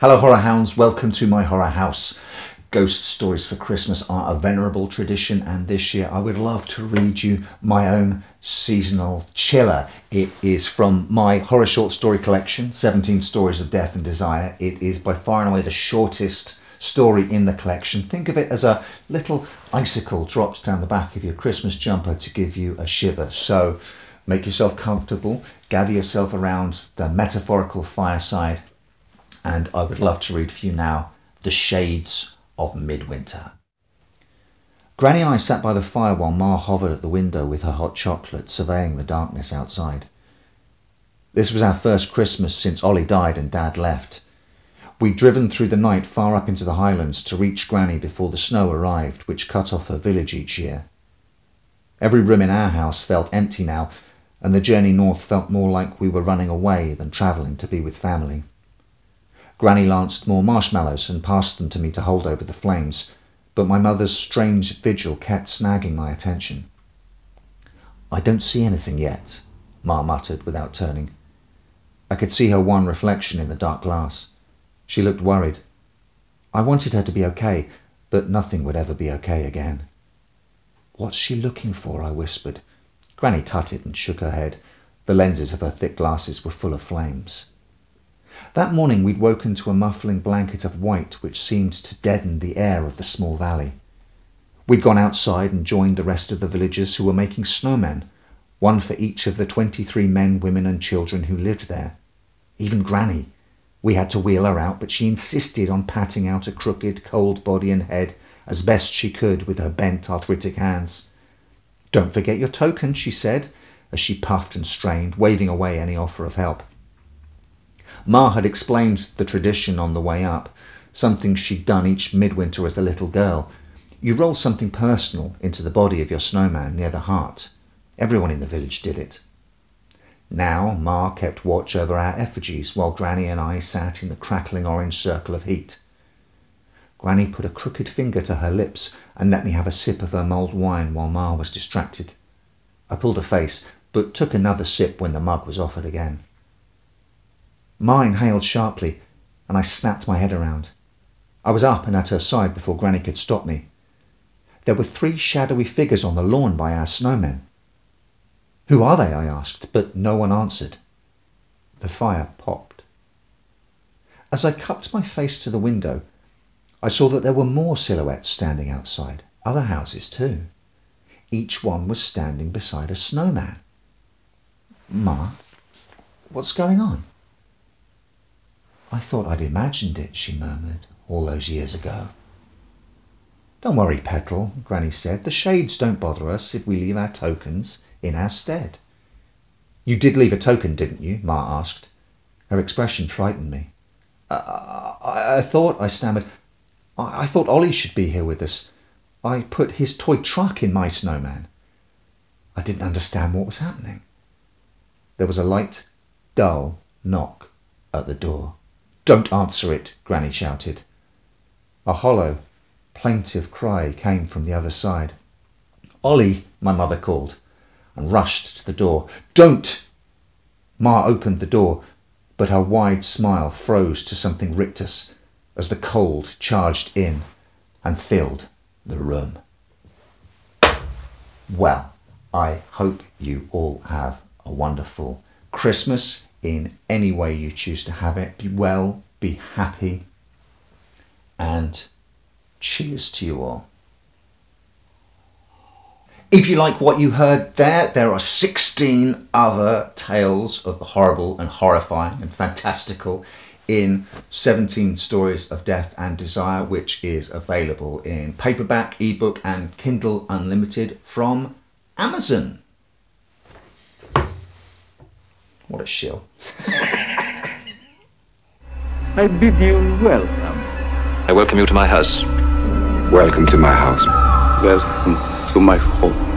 Hello, horror hounds. Welcome to my horror house. Ghost stories for Christmas are a venerable tradition, and this year I would love to read you my own seasonal chiller. It is from my horror short story collection, 17 Stories of Death and Desire. It is by far and away the shortest story in the collection. Think of it as a little icicle drops down the back of your Christmas jumper to give you a shiver. So make yourself comfortable, gather yourself around the metaphorical fireside and I would love to read for you now The Shades of Midwinter. Granny and I sat by the fire while Ma hovered at the window with her hot chocolate, surveying the darkness outside. This was our first Christmas since Ollie died and Dad left. We'd driven through the night far up into the highlands to reach Granny before the snow arrived, which cut off her village each year. Every room in our house felt empty now, and the journey north felt more like we were running away than travelling to be with family. Granny lanced more marshmallows and passed them to me to hold over the flames, but my mother's strange vigil kept snagging my attention. I don't see anything yet, Ma muttered without turning. I could see her one reflection in the dark glass. She looked worried. I wanted her to be okay, but nothing would ever be okay again. What's she looking for? I whispered. Granny tutted and shook her head. The lenses of her thick glasses were full of flames. That morning we'd woken to a muffling blanket of white which seemed to deaden the air of the small valley. We'd gone outside and joined the rest of the villagers who were making snowmen, one for each of the 23 men, women, and children who lived there. Even Granny. We had to wheel her out, but she insisted on patting out a crooked, cold body and head as best she could with her bent, arthritic hands. Don't forget your token, she said, as she puffed and strained, waving away any offer of help. Ma had explained the tradition on the way up, something she'd done each midwinter as a little girl. You roll something personal into the body of your snowman near the heart. Everyone in the village did it. Now Ma kept watch over our effigies while Granny and I sat in the crackling orange circle of heat. Granny put a crooked finger to her lips and let me have a sip of her mulled wine while Ma was distracted. I pulled a face, but took another sip when the mug was offered again. Mine hailed sharply, and I snapped my head around. I was up and at her side before Granny could stop me. There were three shadowy figures on the lawn by our snowmen. Who are they? I asked, but no one answered. The fire popped. As I cupped my face to the window, I saw that there were more silhouettes standing outside, other houses too. Each one was standing beside a snowman. Ma, what's going on? I thought I'd imagined it, she murmured, all those years ago. Don't worry, Petal, Granny said. The shades don't bother us if we leave our tokens in our stead. You did leave a token, didn't you? Ma asked. Her expression frightened me. Uh, I, I, I thought, I stammered, I, I thought Ollie should be here with us. I put his toy truck in my snowman. I didn't understand what was happening. There was a light, dull knock at the door. Don't answer it, Granny shouted. A hollow, plaintive cry came from the other side. Ollie, my mother called, and rushed to the door. Don't! Ma opened the door, but her wide smile froze to something rictus as the cold charged in and filled the room. Well, I hope you all have a wonderful Christmas in any way you choose to have it. Be well, be happy, and cheers to you all. If you like what you heard there, there are 16 other tales of the horrible and horrifying and fantastical in 17 Stories of Death and Desire, which is available in paperback, ebook, and Kindle Unlimited from Amazon. What a shill. I bid you welcome. I welcome you to my house. Welcome to my house. Welcome to my home.